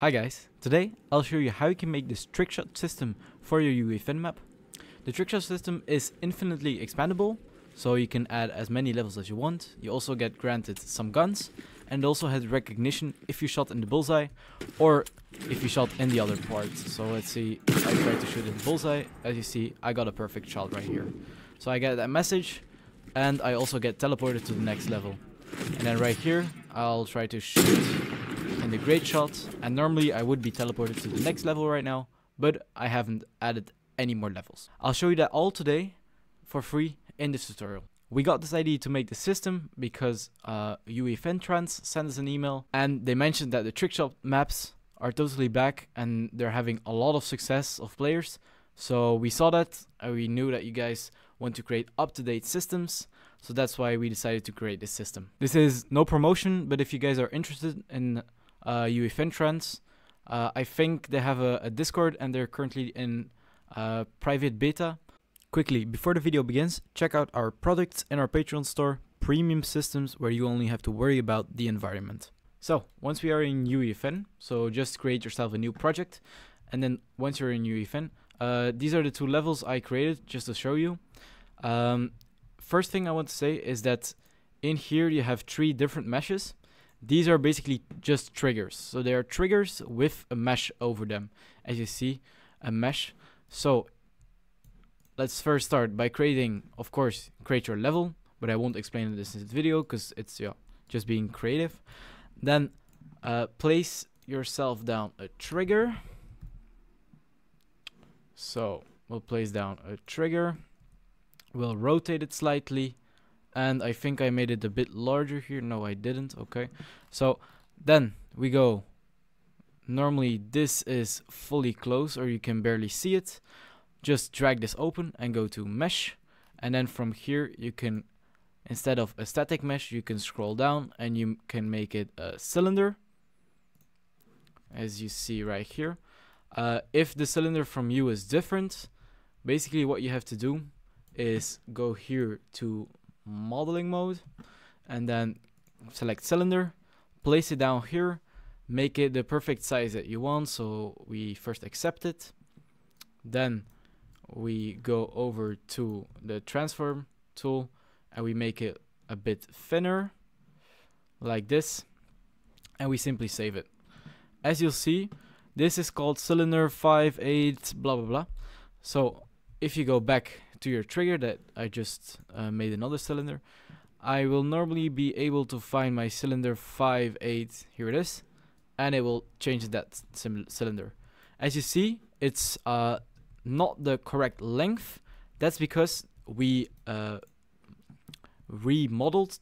Hi guys, today I'll show you how you can make this trickshot system for your UEFN map. The trickshot system is infinitely expandable, so you can add as many levels as you want. You also get granted some guns, and also has recognition if you shot in the bullseye, or if you shot in the other parts. So let's see, I tried to shoot in the bullseye, as you see I got a perfect shot right here. So I get that message, and I also get teleported to the next level. And then right here, I'll try to shoot the great shot and normally I would be teleported to the next level right now but I haven't added any more levels. I'll show you that all today for free in this tutorial. We got this idea to make the system because uh, UEFN sent us an email and they mentioned that the trickshot maps are totally back and they're having a lot of success of players. So we saw that and we knew that you guys want to create up-to-date systems so that's why we decided to create this system. This is no promotion, but if you guys are interested in uh, UEFN trends. Uh, I think they have a, a, Discord and they're currently in uh, private beta. Quickly, before the video begins, check out our products in our Patreon store, premium systems where you only have to worry about the environment. So, once we are in UEFN, so just create yourself a new project, and then once you're in UEFN, uh, these are the two levels I created just to show you. Um, first thing I want to say is that in here you have three different meshes. These are basically just triggers. So they are triggers with a mesh over them. As you see, a mesh. So let's first start by creating, of course, create your level. But I won't explain this in this video because it's yeah, just being creative. Then uh, place yourself down a trigger. So we'll place down a trigger. We'll rotate it slightly and I think I made it a bit larger here. No I didn't. Okay. So then we go. Normally this is fully closed or you can barely see it. Just drag this open and go to mesh. And then from here you can instead of a static mesh you can scroll down and you can make it a cylinder. As you see right here. Uh, if the cylinder from you is different basically what you have to do is go here to modeling mode and then select cylinder place it down here make it the perfect size that you want so we first accept it. Then we go over to the transform tool and we make it a bit thinner like this and we simply save it. As you'll see this is called cylinder 5 8 blah blah blah. So if you go back to your trigger that I just uh, made another cylinder, I will normally be able to find my cylinder 5, 8, here it is, and it will change that cylinder. As you see, it's uh, not the correct length. That's because we uh, remodeled,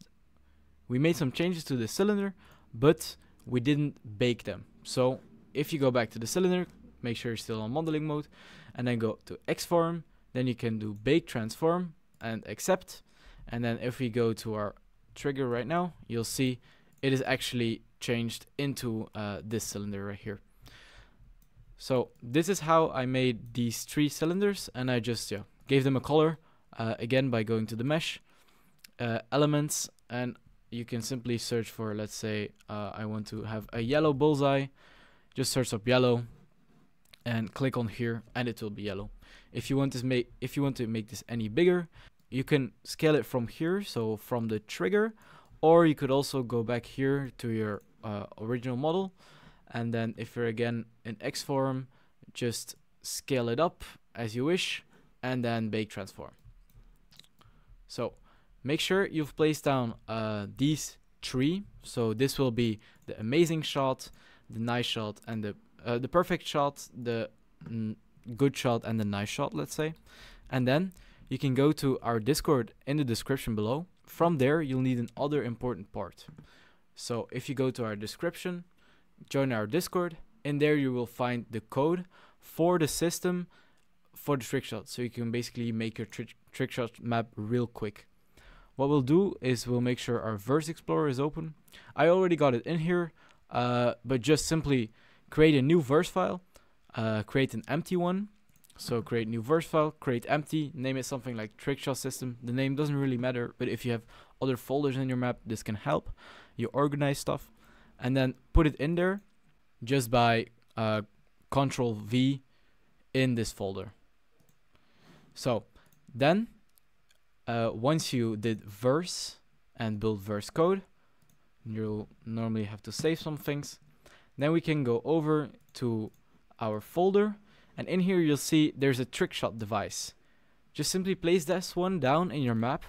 we made some changes to the cylinder, but we didn't bake them. So if you go back to the cylinder, make sure you're still on modeling mode, and then go to Xform, then you can do bake transform and accept. And then if we go to our trigger right now, you'll see it is actually changed into uh, this cylinder right here. So this is how I made these three cylinders and I just yeah, gave them a color uh, again by going to the mesh uh, elements and you can simply search for let's say uh, I want to have a yellow bullseye just search up yellow and click on here and it will be yellow. If you want to make if you want to make this any bigger you can scale it from here so from the trigger or you could also go back here to your uh, original model. And then if you're again in X form, just scale it up as you wish and then bake transform. So make sure you've placed down uh, these three. So this will be the amazing shot the nice shot and the uh, the perfect shot the good shot and the nice shot, let's say. And then you can go to our Discord in the description below. From there, you'll need another important part. So if you go to our description, join our Discord, in there you will find the code for the system for the trick shot. So you can basically make your tri trick shot map real quick. What we'll do is we'll make sure our Verse Explorer is open. I already got it in here, uh, but just simply create a new verse file uh, create an empty one. So create new verse file, create empty, name it something like trickshot system. The name doesn't really matter, but if you have other folders in your map, this can help. You organize stuff and then put it in there. just by uh, Control V in this folder. So then, uh, once you did verse and build verse code, you'll normally have to save some things. Then we can go over to our folder, and in here you'll see there's a trickshot device. Just simply place this one down in your map,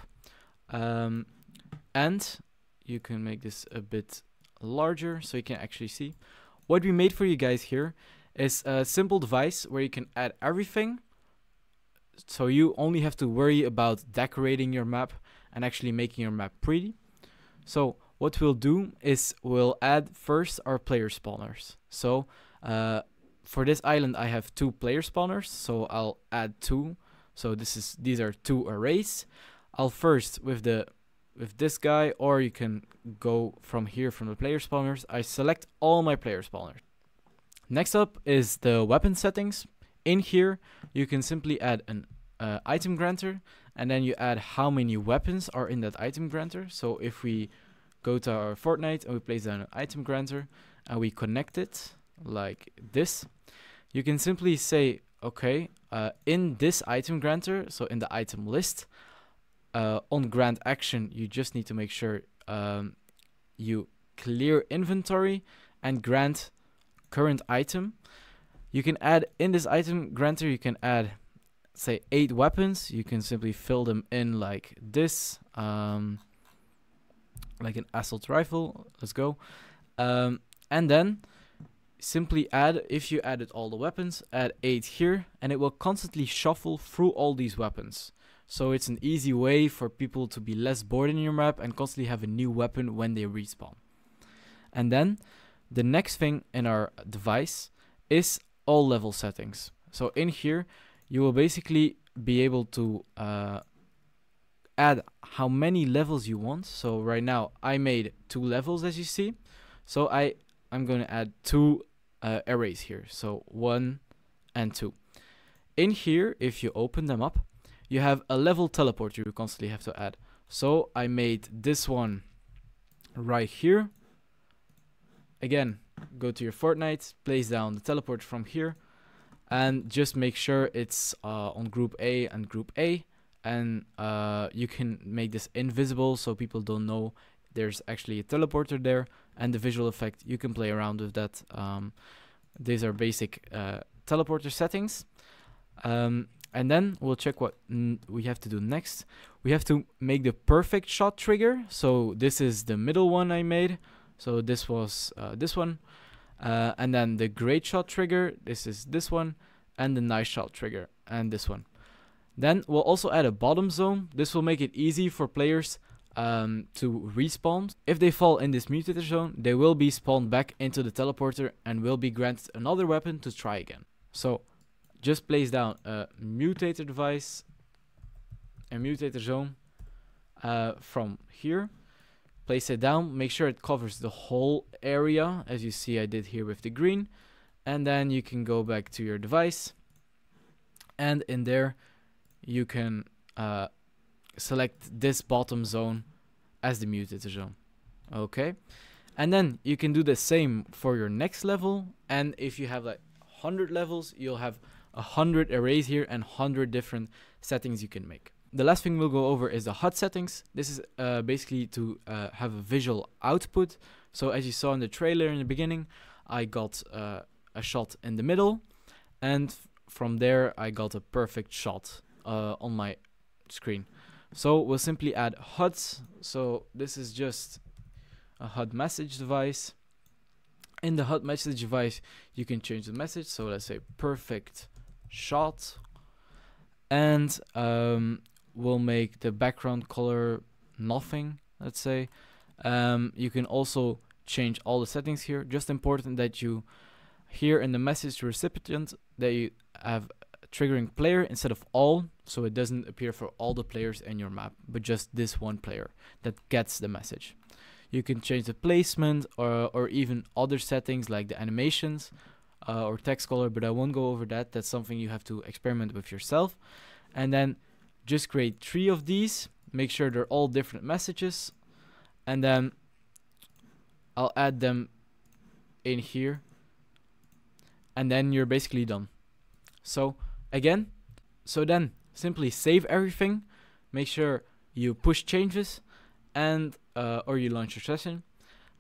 um, and you can make this a bit larger so you can actually see. What we made for you guys here is a simple device where you can add everything. So you only have to worry about decorating your map and actually making your map pretty. So what we'll do is we'll add first our player spawners. So uh, for this island I have two player spawners, so I'll add two. So this is these are two arrays. I'll first with the with this guy or you can go from here from the player spawners. I select all my player spawners. Next up is the weapon settings. In here you can simply add an uh, item granter and then you add how many weapons are in that item granter. So if we go to our Fortnite and we place down an item granter and we connect it like this, you can simply say, okay, uh, in this item granter, so in the item list, uh, on grant action, you just need to make sure um, you clear inventory and grant current item. You can add in this item granter, you can add say eight weapons. You can simply fill them in like this. Um, like an assault rifle. Let's go. Um, and then simply add, if you added all the weapons, add 8 here, and it will constantly shuffle through all these weapons. So it's an easy way for people to be less bored in your map and constantly have a new weapon when they respawn. And then the next thing in our device is all level settings. So in here, you will basically be able to uh, add how many levels you want. So right now I made two levels as you see. So I I'm going to add two uh, arrays here. So one and two. In here, if you open them up, you have a level teleport you constantly have to add. So I made this one right here. Again, go to your Fortnite, place down the teleport from here, and just make sure it's uh, on group A and group A and uh, you can make this invisible so people don't know there's actually a teleporter there and the visual effect you can play around with that um, these are basic uh, teleporter settings. Um, and then we'll check what we have to do next. We have to make the perfect shot trigger. So this is the middle one I made. So this was uh, this one. Uh, and then the great shot trigger. This is this one. And the nice shot trigger. And this one then we'll also add a bottom zone. This will make it easy for players um, to respawn. If they fall in this mutator zone, they will be spawned back into the teleporter and will be granted another weapon to try again. So just place down a mutator device, a mutator zone uh, from here. Place it down, make sure it covers the whole area as you see I did here with the green. And then you can go back to your device and in there you can uh, select this bottom zone as the mutator zone. Okay. And then you can do the same for your next level. And if you have like 100 levels, you'll have 100 arrays here and 100 different settings you can make. The last thing we'll go over is the HUD settings. This is uh, basically to uh, have a visual output. So as you saw in the trailer in the beginning, I got uh, a shot in the middle. And from there, I got a perfect shot uh, on my screen. So we'll simply add HUDs. So this is just a HUD message device. In the HUD message device, you can change the message. So let's say perfect shot. And um, we'll make the background color nothing, let's say. Um, you can also change all the settings here. Just important that you here in the message recipient that you have triggering player instead of all so it doesn't appear for all the players in your map but just this one player that gets the message. You can change the placement or, or even other settings like the animations uh, or text color but I won't go over that. That's something you have to experiment with yourself. And then just create three of these make sure they're all different messages and then I'll add them in here and then you're basically done. So again, so then simply save everything, make sure you push changes, and uh, or you launch your session,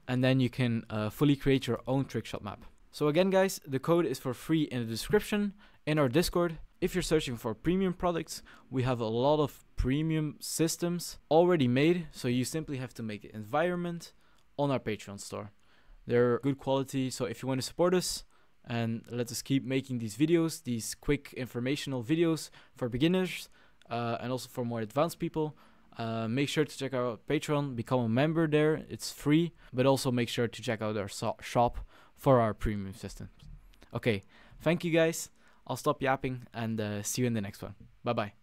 and then you can uh, fully create your own trickshot map. So again, guys, the code is for free in the description in our Discord. If you're searching for premium products, we have a lot of premium systems already made. So you simply have to make an environment on our Patreon store. They're good quality. So if you want to support us and let us keep making these videos, these quick informational videos for beginners uh, and also for more advanced people, uh, make sure to check out Patreon, become a member there. It's free, but also make sure to check out our so- shop for our premium systems. Okay, thank you guys. I'll stop yapping and uh, see you in the next one. Bye bye.